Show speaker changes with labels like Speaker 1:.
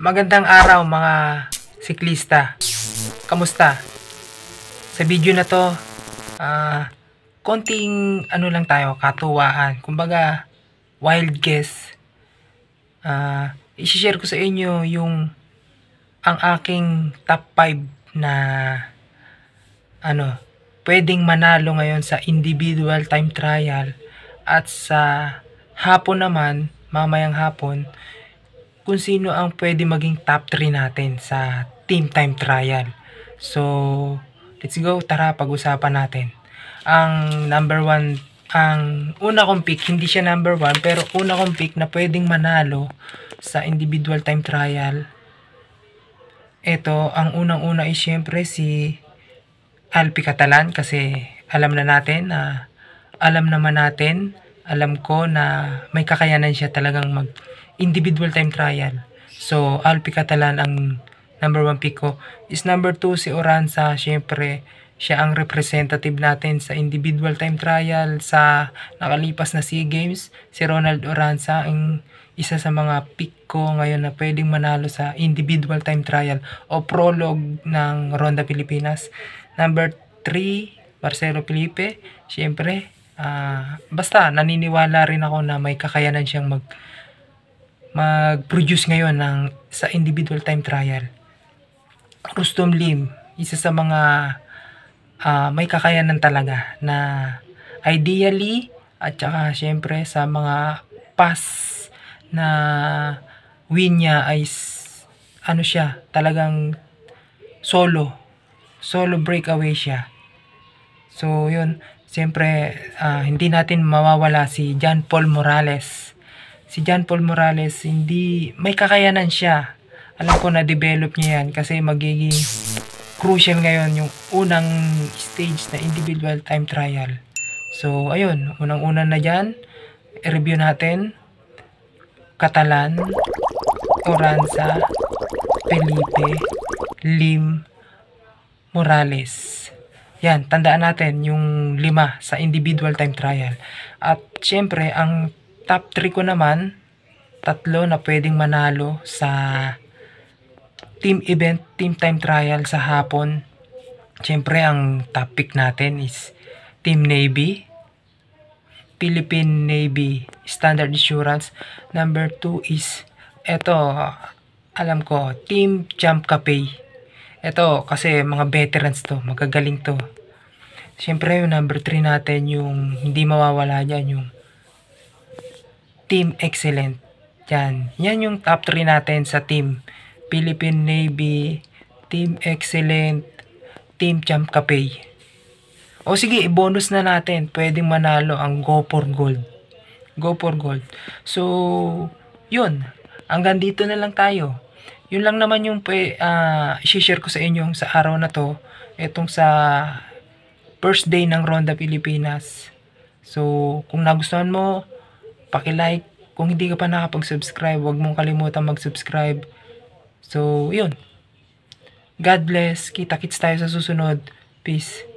Speaker 1: Magandang araw mga siklista. Kamusta? Sa video na to, ah, konting ano lang tayo, katuwaan. Kumbaga, wild guess. Ah, i-share ko sa inyo yung ang aking top 5 na ano, pwedeng manalo ngayon sa individual time trial at sa hapon naman, mamayang hapon, kung sino ang pwede maging top 3 natin sa team time trial. So, let's go. Tara, pag-usapan natin. Ang number 1, ang una kong pick, hindi siya number 1, pero una kong pick na pwedeng manalo sa individual time trial. Ito, ang unang-una is syempre si Alpi Catalan kasi alam na natin na alam naman natin, alam ko na may kakayanan siya talagang mag individual time trial. So, Alpi Catalan ang number one pick ko. Is number two si Oranza, syempre, siya ang representative natin sa individual time trial sa nakalipas na SEA Games. Si Ronald Oranza ang isa sa mga pick ko ngayon na pwedeng manalo sa individual time trial o prologue ng Ronda Pilipinas. Number 3, Marcelo Felipe. Siyempre, ah, basta naniniwala rin ako na may kakayanan siyang mag mag-produce ngayon ng sa individual time trial. Rustom Lim, isa sa mga ah, may kakayanan talaga na ideally at saka syempre sa mga pass na win niya ay ano siya, talagang solo. Solo breakaway siya. So, yun. Siyempre, ah, hindi natin mawawala si John Paul Morales. Si John Paul Morales, hindi, may kakayanan siya. Alam ko na develop niya yan kasi magiging crucial ngayon yung unang stage na individual time trial. So, ayun, unang-una na dyan, i-review natin. Catalan, Oranza, Felipe, Lim, Morales. Yan, tandaan natin yung lima sa individual time trial. At syempre, ang top 3 ko naman, tatlo na pwedeng manalo sa team event, team time trial sa hapon. Syempre, ang top pick natin is Team Navy, Philippine Navy Standard Insurance. Number 2 is, eto, alam ko, Team Jump Cafe. Ito, kasi mga veterans to, magagaling to. Siyempre, yung number 3 natin, yung hindi mawawala dyan, yung Team Excellent. Yan. Yan yung top 3 natin sa team. Philippine Navy, Team Excellent, Team Champ Cafe. O sige, i-bonus na natin. Pwedeng manalo ang Go for Gold. Go for Gold. So, yun. Hanggang dito na lang tayo. Yun lang naman yung pwe, ah, share ko sa inyo sa araw na to. Itong sa first day ng Ronda Pilipinas. So, kung nagustuhan mo, paki-like. Kung hindi ka pa nakapag-subscribe, huwag mong kalimutan mag-subscribe. So, yun. God bless. Kita-kits tayo sa susunod. Peace.